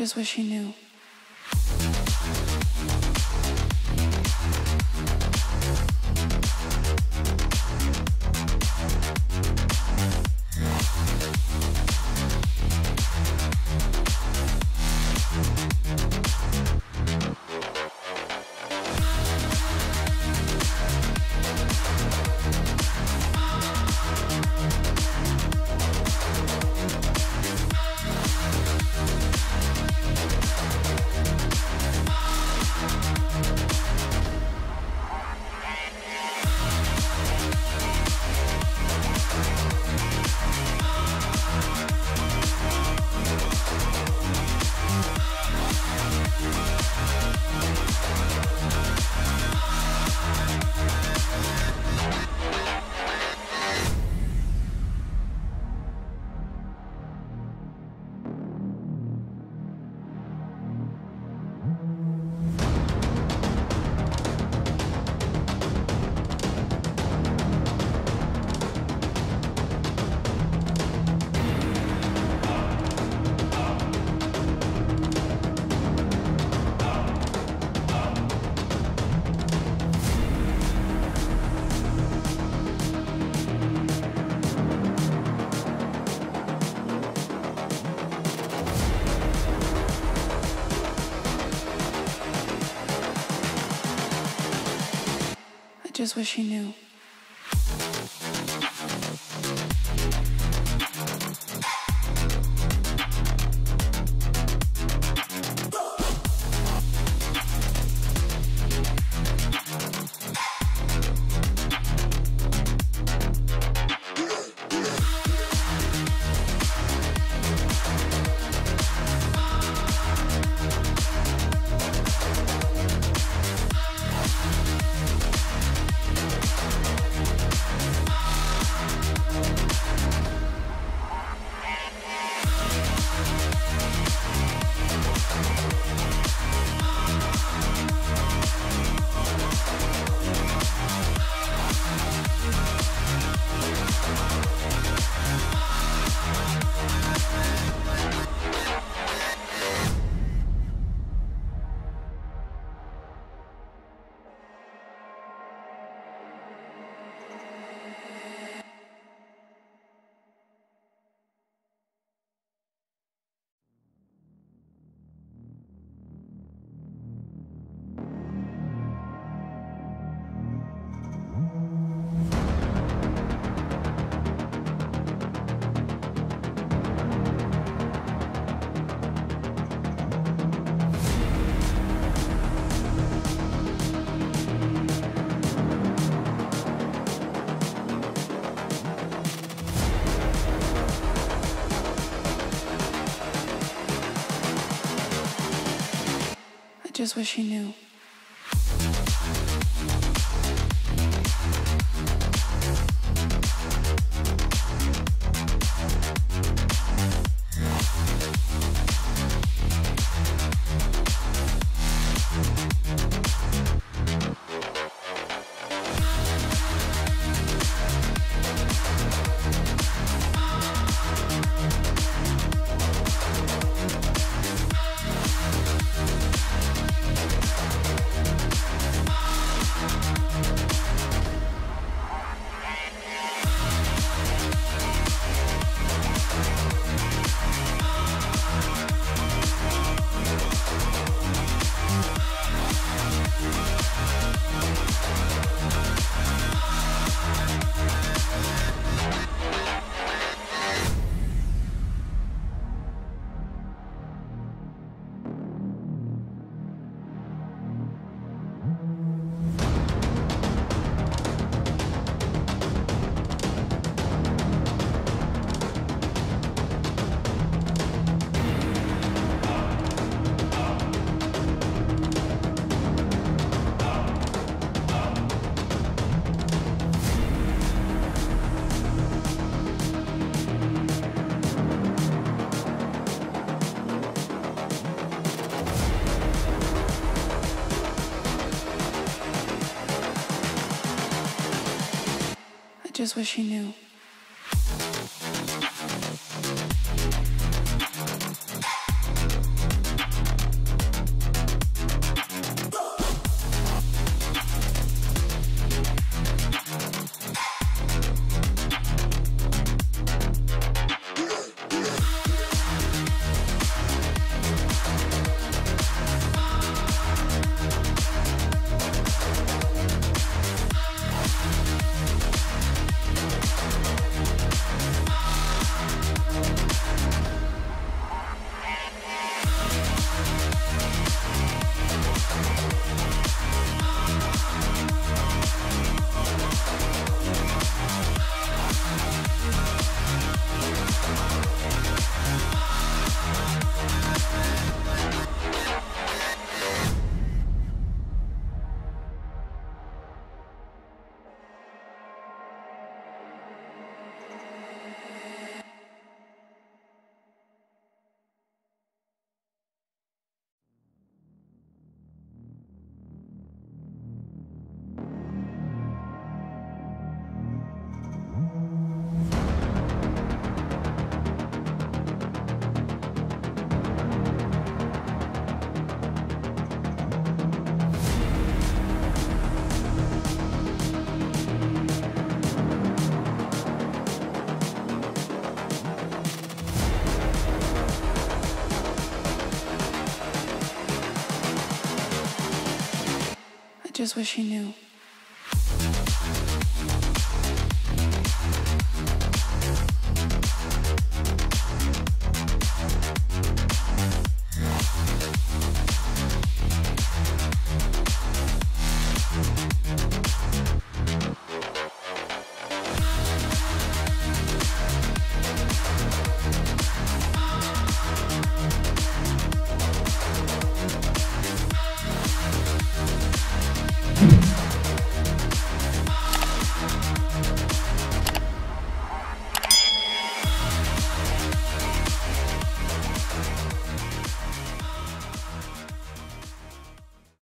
just wish he knew. Just wish he knew. Just wish he knew. Just wish he knew. I just wish he knew.